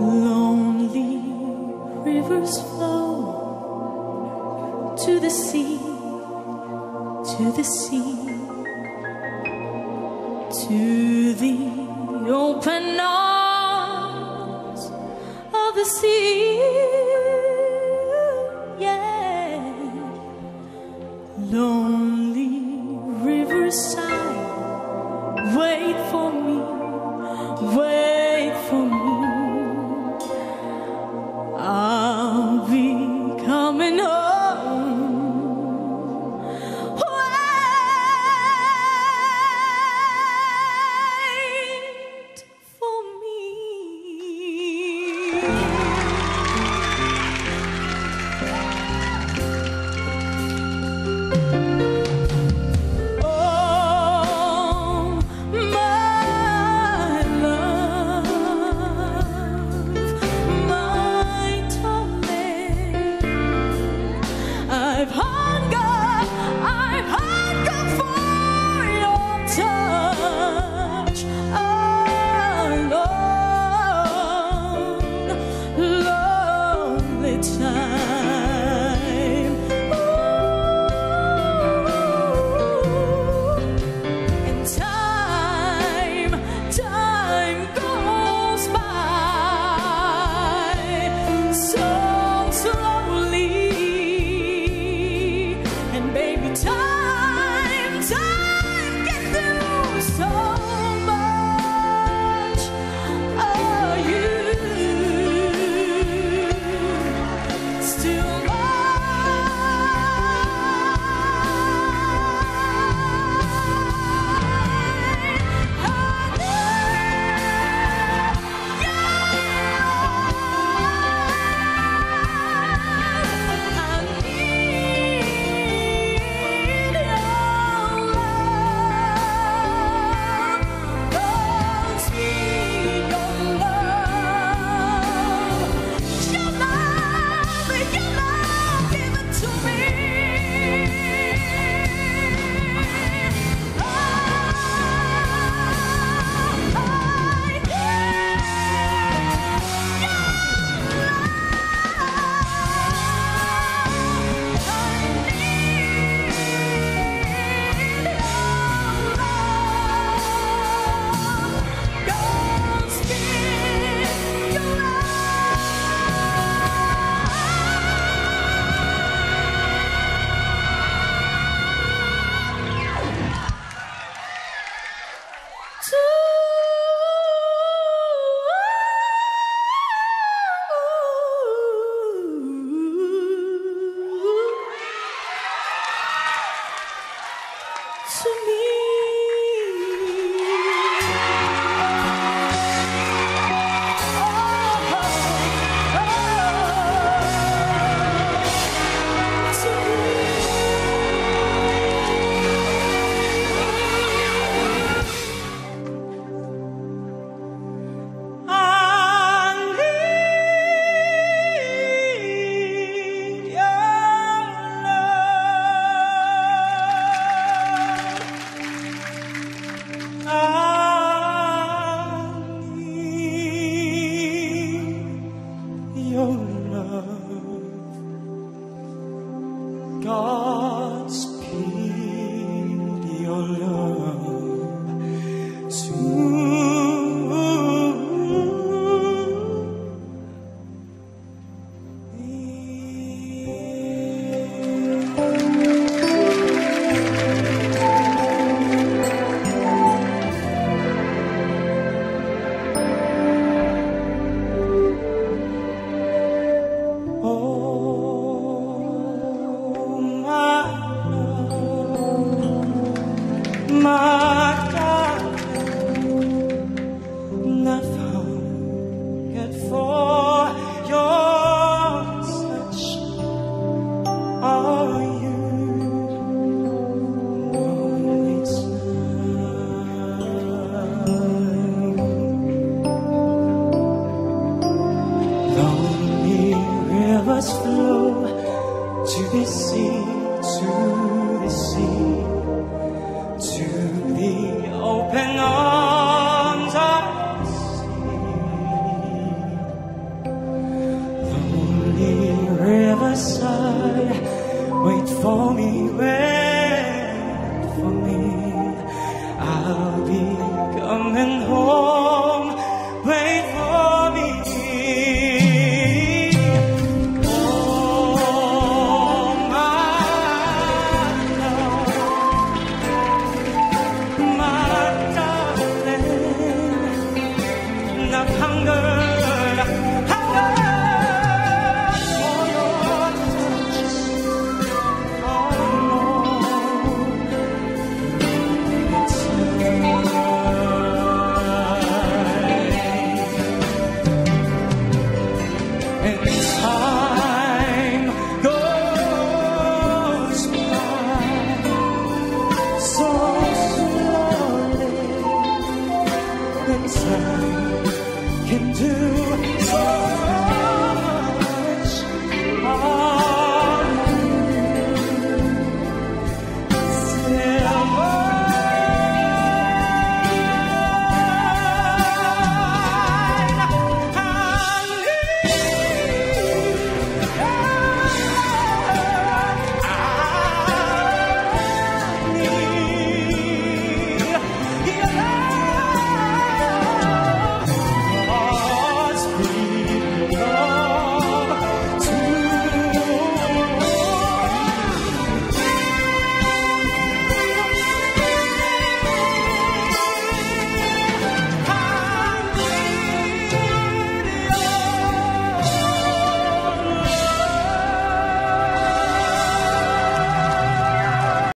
Lonely rivers flow to the sea, to the sea, to the open arms of the sea. Yeah, lonely riverside, for come and hope.